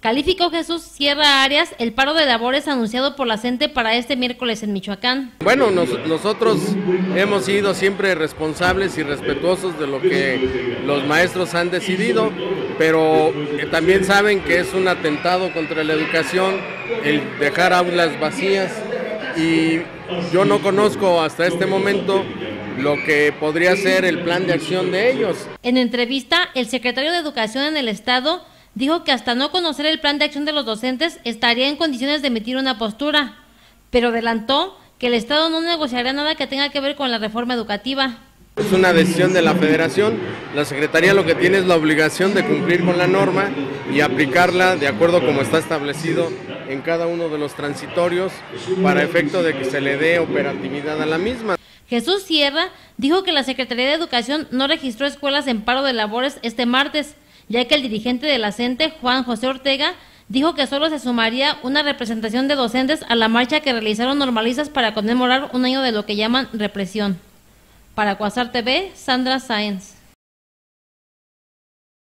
calificó Jesús Sierra Arias el paro de labores anunciado por la CENTE para este miércoles en Michoacán. Bueno, nosotros hemos sido siempre responsables y respetuosos de lo que los maestros han decidido, pero también saben que es un atentado contra la educación el dejar aulas vacías y yo no conozco hasta este momento lo que podría ser el plan de acción de ellos. En entrevista, el secretario de Educación en el Estado dijo que hasta no conocer el plan de acción de los docentes estaría en condiciones de emitir una postura, pero adelantó que el Estado no negociará nada que tenga que ver con la reforma educativa. Es una decisión de la federación, la Secretaría lo que tiene es la obligación de cumplir con la norma y aplicarla de acuerdo como está establecido en cada uno de los transitorios para efecto de que se le dé operatividad a la misma. Jesús Sierra dijo que la Secretaría de Educación no registró escuelas en paro de labores este martes, ya que el dirigente de la CENTE, Juan José Ortega, dijo que solo se sumaría una representación de docentes a la marcha que realizaron normalistas para conmemorar un año de lo que llaman represión. Para Cuasar TV, Sandra Sáenz.